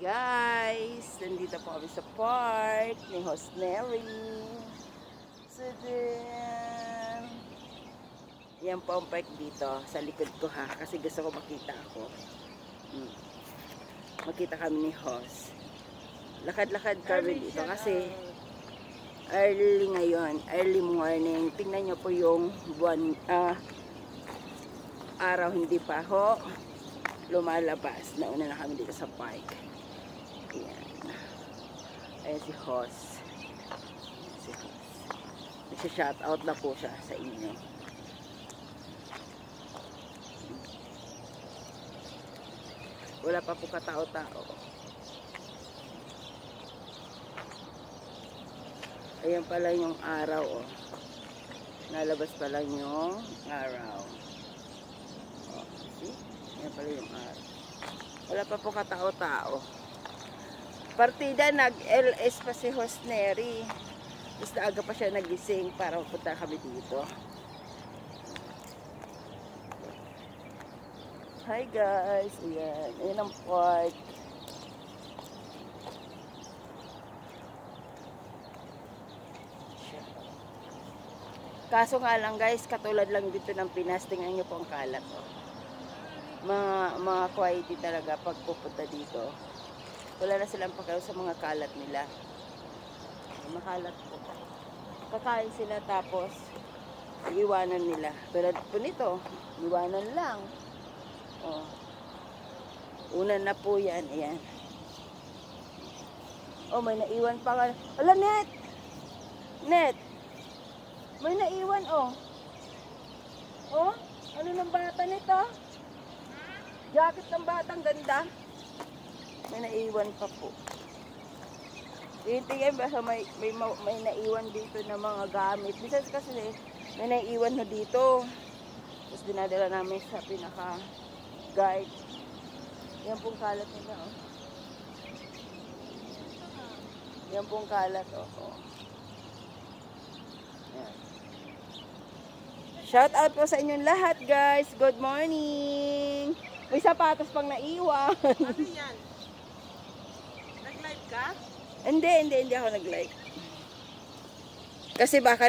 guys, nandito po kami sa park ni Host Mary. So then, yan po ang park dito sa likod ko ha, kasi gusto ko makita ako. Hmm. Makita kami ni Host. Lakad-lakad kami dito kasi early ngayon, early morning. Tingnan nyo po yung buwan, ah, araw hindi pa ho lumalabas. Nauna na kami dito sa park. Ayan. Ayan si Hoss. Si Hoss. Nagsha-shout out na po siya sa inyo. Wala pa po katao-tao. Ayan pala yung araw, oh. Nalabas pa lang yung araw. Oh, see? Ayan pala yung araw. Wala pa po katao-tao. Partida, nag-LS pa si Hosneri. Tapos aga pa siya nagising para pupunta kami dito. Hi guys! Ayan. Ayan ang park. Kaso nga lang guys, katulad lang dito ng Pinas, tingnan nyo po ang kalat. Oh. Mga, mga quality talaga pag pupunta dito. Wala na silang pakialam sa mga kalat nila. Makalat po. Kakain sila tapos iwanan nila. Tulad po nito, iwanan lang. Oh. Una na po yan, ayan. Oh, may naiwan pa nga. Ala, net! Net! May naiwan, oh. Oh, ano ng bata nito? Jacket ng batang ganda. May naiwan pa po. Tingin ba sa may, may, may naiwan dito na mga gamit. Bisan kasi may naiwan na dito. Tapos dinadala namin sa pinaka guide. Yan pong kalat nila, oh. Yan pong kalat, oh. oh. Yan. Shout out po sa inyong lahat, guys. Good morning. May sapatos pang naiwan. Ano yan? Ka? hindi, hindi, hindi ako nag-like. Kasi baka